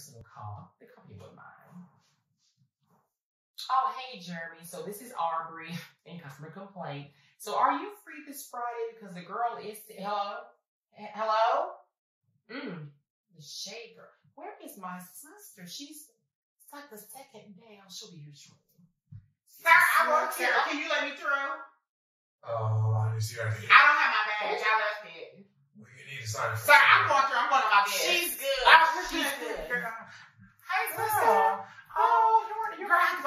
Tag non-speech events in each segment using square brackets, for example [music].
personal call. The company wouldn't mind. Oh, hey, Jeremy. So this is Aubrey [laughs] in customer complaint. So are you free this Friday? Because the girl is hello, hello. Mm, the shaker. Where is my sister? She's it's like the second down. She'll be here shortly. Sir, I work here. Can you let me through? Oh, I didn't see her. I don't have my badge. I left it. Well, you need to sign it. Sir, I'm going through. I'm going to my bed. She's good. Oh, She's she's good.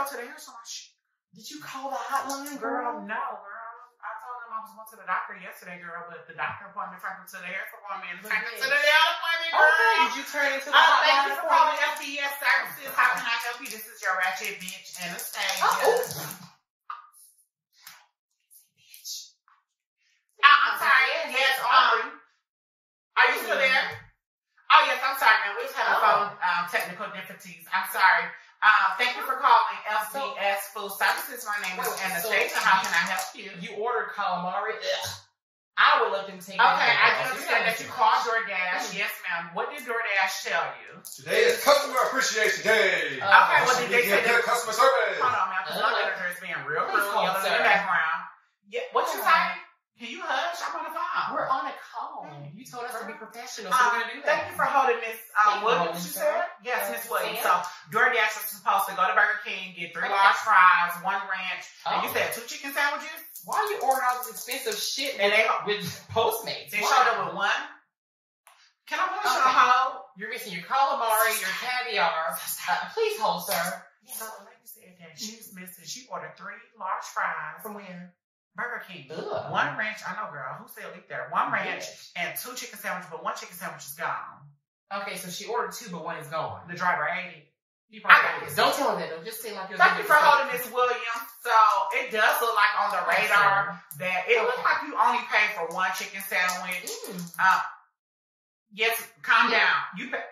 Go to the hair salon. Did you call the hotline, Girl, no, girl. I told them I was going to the doctor yesterday, girl, but the doctor appointment turned into the hair salon man. Turned into the nail appointment, girl. Okay. Did you turn into the Uh, hotline? thank you for calling? FBS Services. How can I help you? This is your ratchet bitch, Anastasia. Oh, oh. Uh, I'm sorry. Yes, um, are you still there? Oh, yes, I'm sorry, man. We've had a Oh. phone um, technical difficulties. I'm sorry. Uh, thank you for calling FBS Food Services. My name is Anastasia. so How can I help you? You ordered calamari. Ugh. I would look and take Okay. I do understand that you called DoorDash. Mm. Yes, ma'am. What did DoorDash tell you? Today is Customer Appreciation Day. Uh, Okay, You what did they say? getting good customer service. Hold on, ma'am, because my manager is being real please rude, yelling in the background. Yeah, what you All say? right. Can you hush? I'm on the phone. We're on a call. You told us to be professional, so Um, we're gonna do that. Thank you for holding Miss um, you, Williams. You said yes, Miss Williams. ma'am. So DoorDash was supposed to go to Burger King, get three Okay. large fries, one ranch, and you Oh. said two chicken sandwiches. Why are you ordering all this expensive shit And they with Postmates? they Why? showed up with one. Can I put Okay. on hold? You're missing your calamari, your caviar. Uh, please hold, sir. So the lady said that she's missing. She ordered three large fries From where? Burger King. Ugh. One ranch. I know, girl. Who said eat there? One ranch Yes. and two chicken sandwiches, but one chicken sandwich is gone. Okay, so she ordered two, but one is gone. The driver ate it. I got this. Don't tell her that. Though. Just say like was Thank you for holding Miss Williams. So it does look like on the radar that it looks like you only paid for one chicken sandwich. Mm. Uh, yes, calm down. You pay.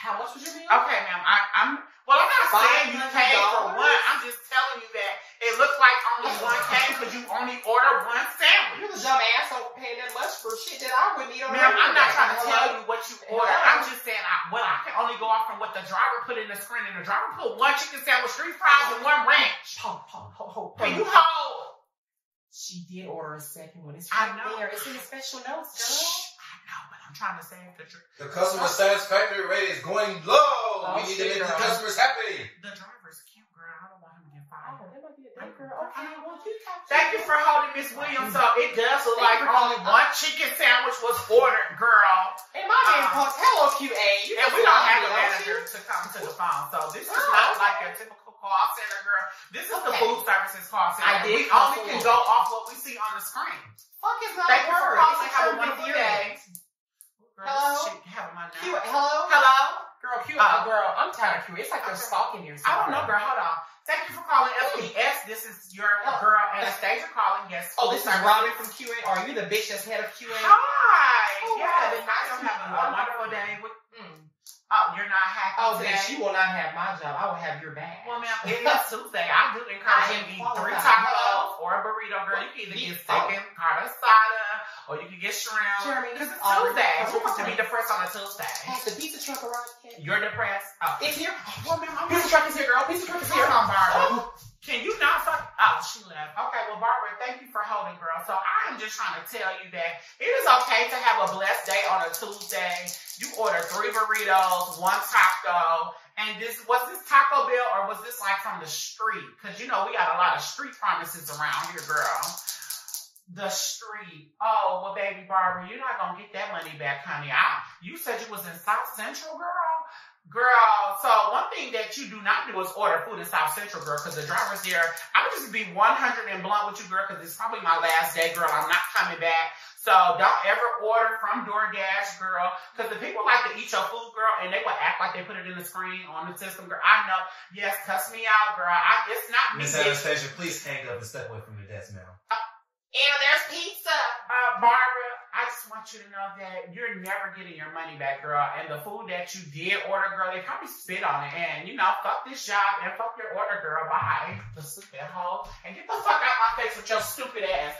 How much was your meal? Okay, ma'am. I, I'm. Well, I'm not saying you paid for $500? one. I'm just telling you that it looked like only one came because you only ordered one sandwich. You're the dumb asshole paying that much for shit that I wouldn't eat on a Ma'am, I'm regular not day. trying to Hello? tell you what you ordered. Hello? I'm just saying I, what I can only go off from what the driver put in the screen, and the driver put one chicken sandwich, three fries, and one ranch. Hold, hold, hold, hold. Can you hold. hold? She did order a second one. It's I right know. there. It's in the special notes, girl. Shh, I know, but I'm trying to save the dr- The customer satisfactory rate is going low. Oh, we need to shit, make the customers happy. the driver's cute, girl. I don't want him to get Oh, fired. that might be a date, girl. Okay, well, you talk to Thank you for holding Miss Williams. So it does look like only one chicken sandwich was ordered, girl. And my name Uh, calls Hello QA. And we don't This is the food services call center. I did We only can go off what we see on the screen. Fuck is not Thank a you for calling. Have a wonderful day. Girl, Hello? shit Q, hello? Hello? Girl, Q, Uh, girl, I'm tired of Q. It's like they're stalking you. I don't know, girl. Hold on. Thank you for calling FBS. This is your Hello. girl Anastasia calling. Yes. Oh, this is. Robin from QA. Are you the bitch that's head of QA? Hi. Oh, yes. wow. I don't have a, wonderful day. With. Oh, you're not happy Oh, today? bitch, you will not have my job. I will have your bag. Well, ma'am, it is Tuesday. I do encourage you to eat three tacos or a burrito, girl. You can either get and carne asada, or you can get shrimp. Jeremy, Because it's. Tuesday. Who wants to be depressed on a Tuesday? Has the pizza truck arrived yet? You're depressed? Oh. It's here. Well, ma'am, I'm Pizza truck is here, girl. Pizza truck is here. Hold on, Barbara. Can you not fuck? Oh, she left. Okay, well, Barbara, thank you for holding, girl. So just trying to tell you that it is okay to have a blessed day on a Tuesday. You order three burritos, one taco, and this was this Taco Bell or was this like from the street? Because you know we got a lot of street promises around here, girl. The street. Oh, well, baby Barbara, you're not gonna get that money back, honey. I, you said you was in South Central, girl. Girl, so one thing that you do not do is order food in South Central, girl, because the driver's there. I'm just be 100 and blunt with you, girl, because it's probably my last day, girl. I'm not coming back. So don't ever order from DoorDash, girl, because the people like to eat your food, girl, and they will act like they put it in the screen on the system, girl. I know. Yes, cuss me out, girl. I, it's not me. Miss. Anastasia, please hang up and step away from your desk, ma'am. Uh, And there's pizza. Uh, Barbara, I just want you to know that you're never getting your money back, girl. And the food that you did order, girl, they probably spit on it. And, you know, fuck this job and fuck your order, girl. Bye. The stupid hoe. And get the fuck out my face with your stupid ass.